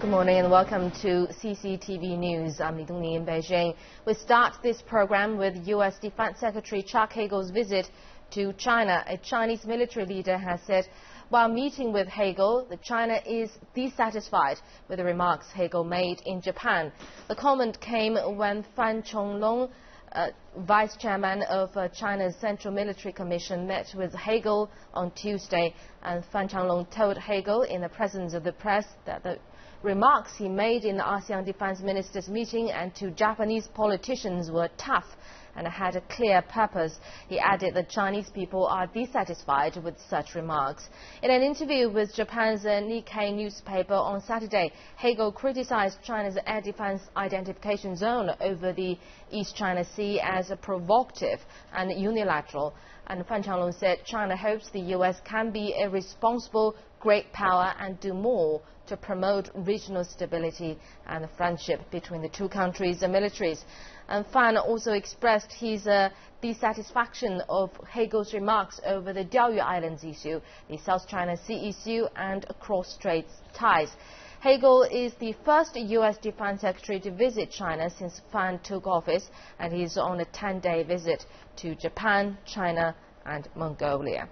Good morning and welcome to CCTV News. I'm Li in Beijing. We start this program with U.S. Defense Secretary Chuck Hagel's visit to China. A Chinese military leader has said while meeting with Hagel that China is dissatisfied with the remarks Hagel made in Japan. The comment came when Fan Changlong, uh, vice chairman of uh, China's Central Military Commission, met with Hagel on Tuesday. And Fan Changlong told Hagel in the presence of the press that the remarks he made in the ASEAN defense ministers meeting and to Japanese politicians were tough and had a clear purpose. He added that Chinese people are dissatisfied with such remarks. In an interview with Japan's Nikkei newspaper on Saturday, Hagel criticized China's air defense identification zone over the East China Sea as a provocative and unilateral. And Fan Changlong said China hopes the U.S. can be a responsible great power and do more to promote regional stability and friendship between the two countries and militaries. And Fan also expressed his uh, dissatisfaction of Hagel's remarks over the Diaoyu Islands issue, the South China Sea issue, and cross-strait ties. Hagel is the first U.S. Defense Secretary to visit China since Fan took office, and he's on a 10-day visit to Japan, China, and Mongolia.